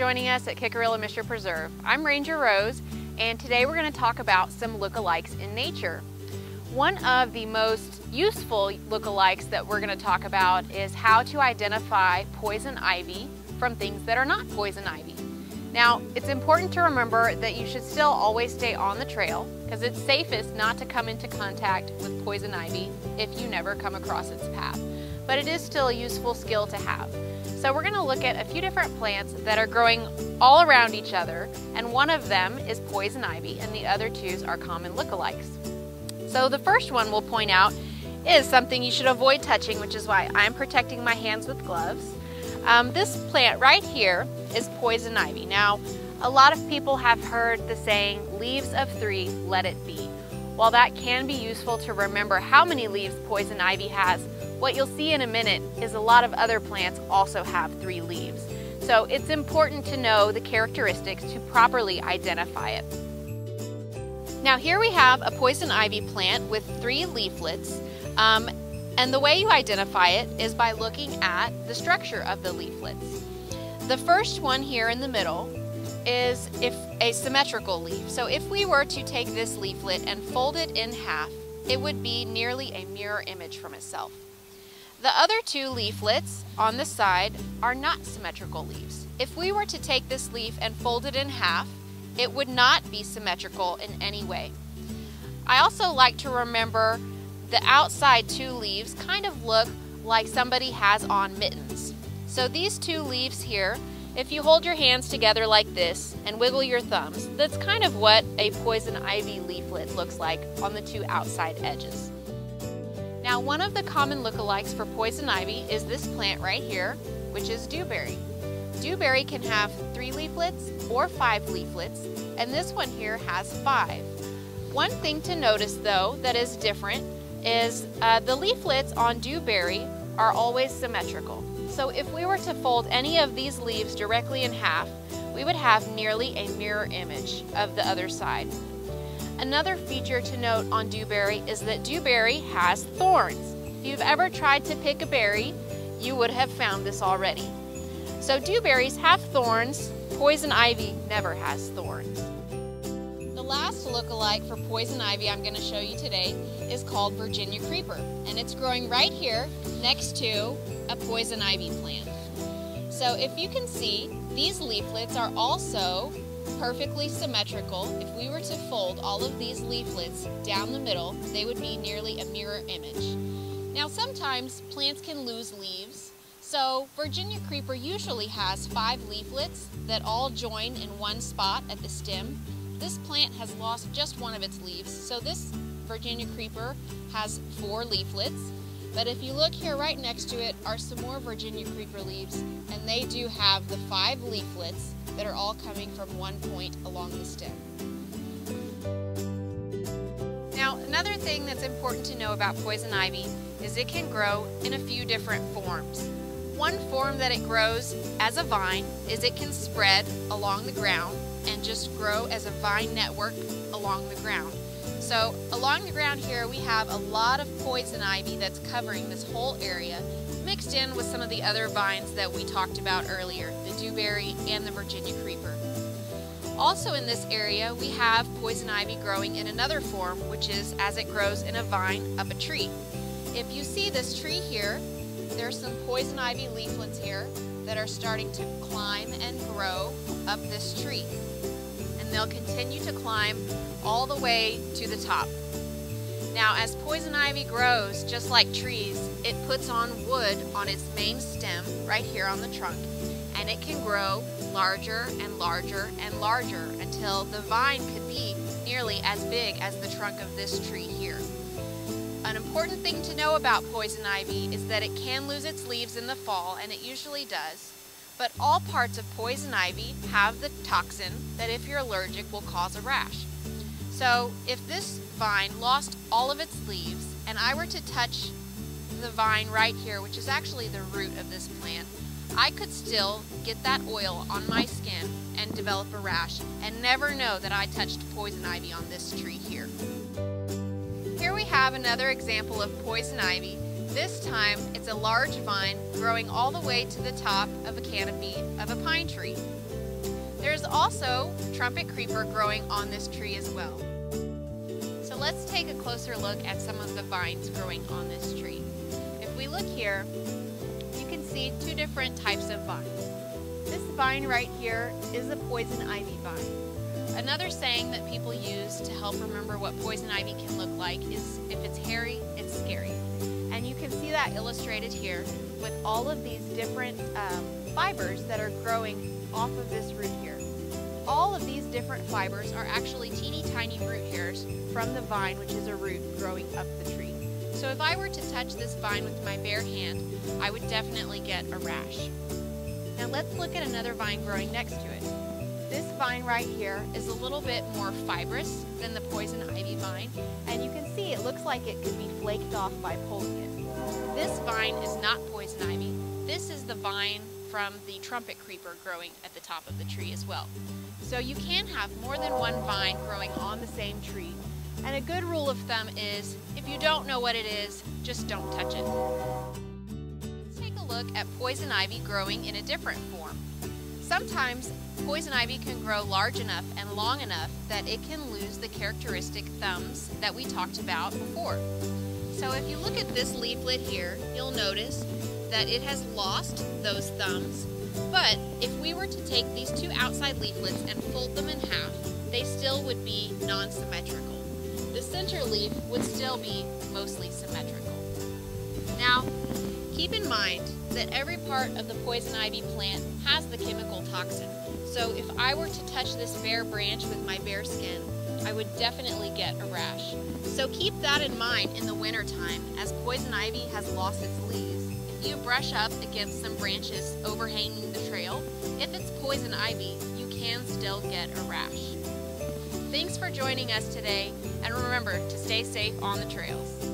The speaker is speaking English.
joining us at Kickerillo-Mischer Preserve. I'm Ranger Rose, and today we're going to talk about some lookalikes in nature. One of the most useful lookalikes that we're going to talk about is how to identify poison ivy from things that are not poison ivy. Now, it's important to remember that you should still always stay on the trail because it's safest not to come into contact with poison ivy if you never come across its path. But it is still a useful skill to have. So we're going to look at a few different plants that are growing all around each other, and one of them is poison ivy, and the other two are common lookalikes. So the first one we'll point out is something you should avoid touching, which is why I'm protecting my hands with gloves. Um, this plant right here is poison ivy. Now, a lot of people have heard the saying, leaves of three, let it be. While that can be useful to remember how many leaves poison ivy has, what you'll see in a minute is a lot of other plants also have three leaves. So it's important to know the characteristics to properly identify it. Now here we have a poison ivy plant with three leaflets. Um, and the way you identify it is by looking at the structure of the leaflets. The first one here in the middle is if a symmetrical leaf. So if we were to take this leaflet and fold it in half, it would be nearly a mirror image from itself. The other two leaflets on the side are not symmetrical leaves. If we were to take this leaf and fold it in half, it would not be symmetrical in any way. I also like to remember the outside two leaves kind of look like somebody has on mittens. So these two leaves here, if you hold your hands together like this and wiggle your thumbs, that's kind of what a poison ivy leaflet looks like on the two outside edges. Now one of the common lookalikes for poison ivy is this plant right here, which is dewberry. Dewberry can have three leaflets or five leaflets, and this one here has five. One thing to notice though that is different is uh, the leaflets on dewberry are always symmetrical. So if we were to fold any of these leaves directly in half, we would have nearly a mirror image of the other side. Another feature to note on dewberry is that dewberry has thorns. If you've ever tried to pick a berry, you would have found this already. So dewberries have thorns, poison ivy never has thorns. The last look-alike for poison ivy I'm going to show you today is called Virginia creeper, and it's growing right here next to a poison ivy plant. So if you can see, these leaflets are also perfectly symmetrical. If we were to fold all of these leaflets down the middle, they would be nearly a mirror image. Now sometimes plants can lose leaves, so Virginia creeper usually has five leaflets that all join in one spot at the stem. This plant has lost just one of its leaves, so this Virginia creeper has four leaflets. But if you look here right next to it are some more Virginia creeper leaves, and they do have the five leaflets that are all coming from one point along the stem. Now, another thing that's important to know about poison ivy is it can grow in a few different forms. One form that it grows as a vine is it can spread along the ground and just grow as a vine network along the ground. So along the ground here we have a lot of poison ivy that's covering this whole area mixed in with some of the other vines that we talked about earlier, the dewberry and the Virginia creeper. Also in this area we have poison ivy growing in another form which is as it grows in a vine up a tree. If you see this tree here, there's some poison ivy leaflets here that are starting to climb and grow up this tree. They'll continue to climb all the way to the top. Now as poison ivy grows, just like trees, it puts on wood on its main stem right here on the trunk and it can grow larger and larger and larger until the vine could be nearly as big as the trunk of this tree here. An important thing to know about poison ivy is that it can lose its leaves in the fall and it usually does, but all parts of poison ivy have the toxin that if you're allergic will cause a rash. So if this vine lost all of its leaves and I were to touch the vine right here, which is actually the root of this plant, I could still get that oil on my skin and develop a rash and never know that I touched poison ivy on this tree here. Here we have another example of poison ivy. This time it's a large vine growing all the way to the top of a canopy of a pine tree. There's also trumpet creeper growing on this tree as well. So let's take a closer look at some of the vines growing on this tree. If we look here, you can see two different types of vines. This vine right here is a poison ivy vine. Another saying that people use to help remember what poison ivy can look like is if it's hairy, it's scary. That illustrated here with all of these different um, fibers that are growing off of this root here. All of these different fibers are actually teeny tiny root hairs from the vine, which is a root growing up the tree. So if I were to touch this vine with my bare hand, I would definitely get a rash. Now let's look at another vine growing next to it. This vine right here is a little bit more fibrous than the poison ivy vine, and you can see it looks like it could be flaked off by pulling it. This vine is not poison ivy. This is the vine from the trumpet creeper growing at the top of the tree as well. So you can have more than one vine growing on the same tree. And a good rule of thumb is, if you don't know what it is, just don't touch it. Let's take a look at poison ivy growing in a different form. Sometimes poison ivy can grow large enough and long enough that it can lose the characteristic thumbs that we talked about before. So if you look at this leaflet here, you'll notice that it has lost those thumbs, but if we were to take these two outside leaflets and fold them in half, they still would be non-symmetrical. The center leaf would still be mostly symmetrical. Now, keep in mind that every part of the poison ivy plant has the chemical toxin. So if I were to touch this bare branch with my bare skin, I would definitely get a rash. So keep that in mind in the wintertime as poison ivy has lost its leaves If you brush up against some branches overhanging the trail, if it's poison ivy, you can still get a rash. Thanks for joining us today, and remember to stay safe on the trails.